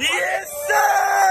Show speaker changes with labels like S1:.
S1: Yes, sir!